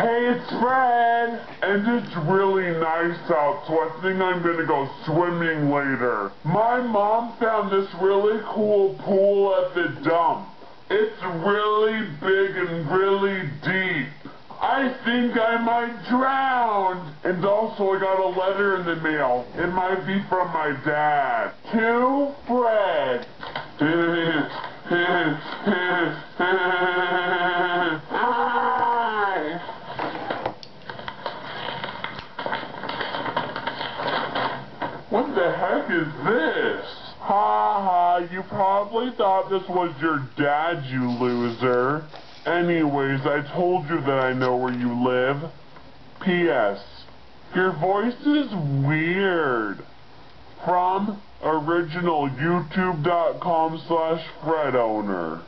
Hey, it's Fred! And it's really nice out, so I think I'm gonna go swimming later. My mom found this really cool pool at the dump. It's really big and really deep. I think I might drown. And also, I got a letter in the mail. It might be from my dad. To Fred. What the heck is this? Ha ha, you probably thought this was your dad, you loser. Anyways, I told you that I know where you live. P.S. Your voice is weird. From original youtube.com slash Fred owner.